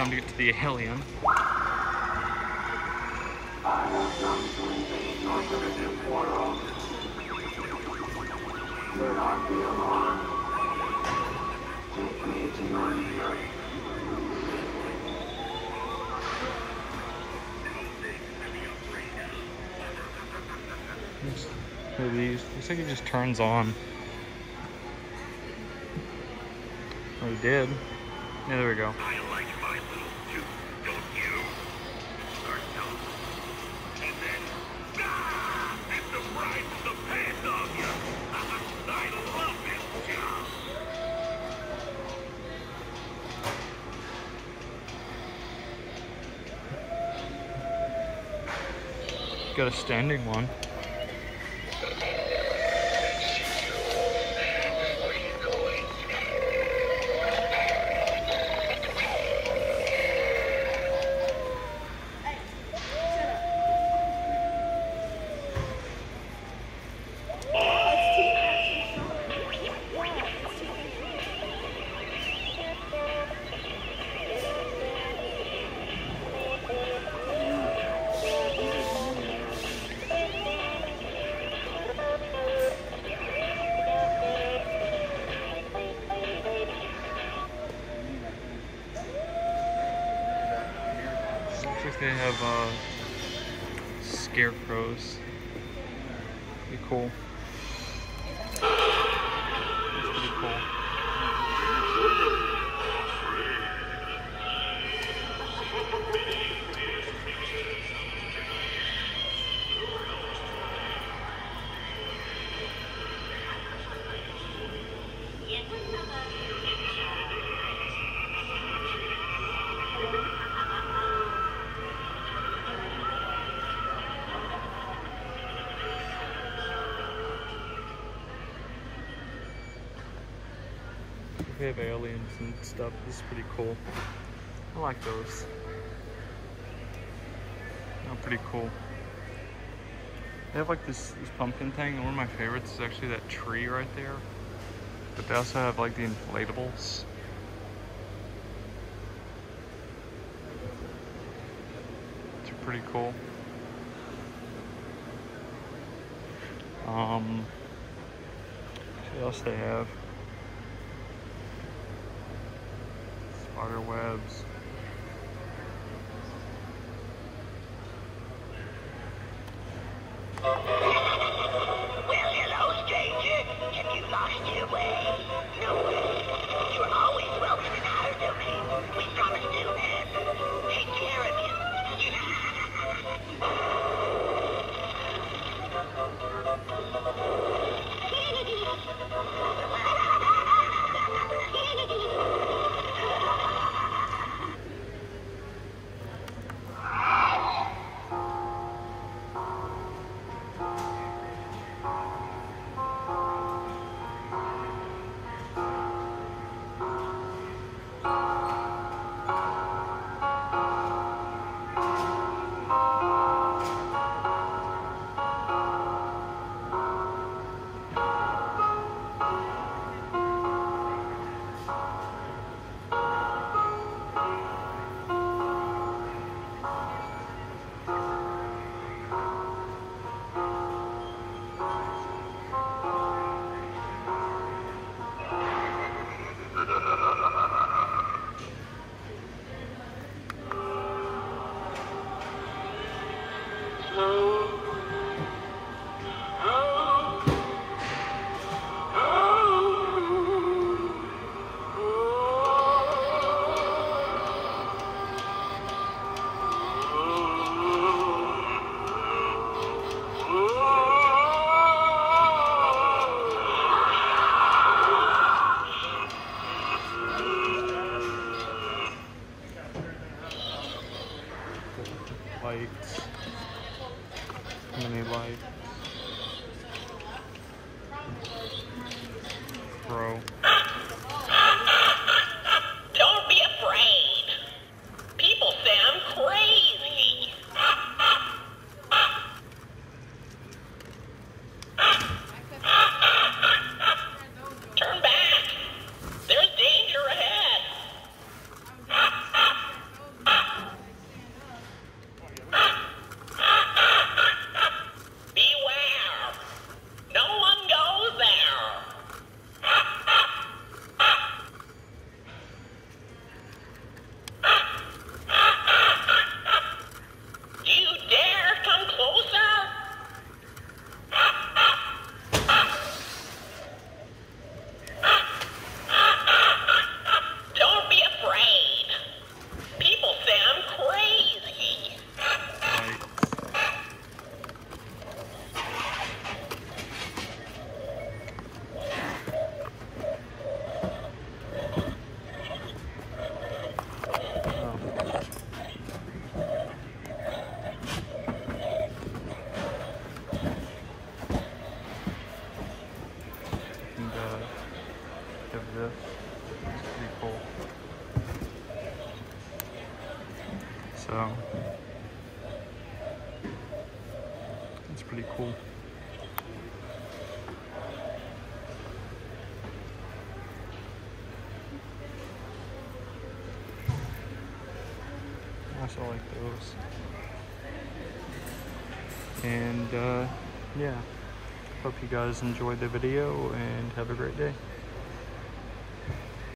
time to get to the alien. These looks like it just turns on. Oh, he did. Yeah, there we go. Got a standing one. They have uh, scarecrows. Pretty cool. That's pretty cool. They have aliens and stuff. This is pretty cool. I like those. They're pretty cool. They have like this, this pumpkin thing. One of my favorites is actually that tree right there. But they also have like the inflatables. Are pretty cool. Um, what else they have? Spider webs. Well, Lights. Mini lights. Bro. It's pretty cool. So it's pretty cool. I also like those. And uh, yeah, hope you guys enjoyed the video and have a great day.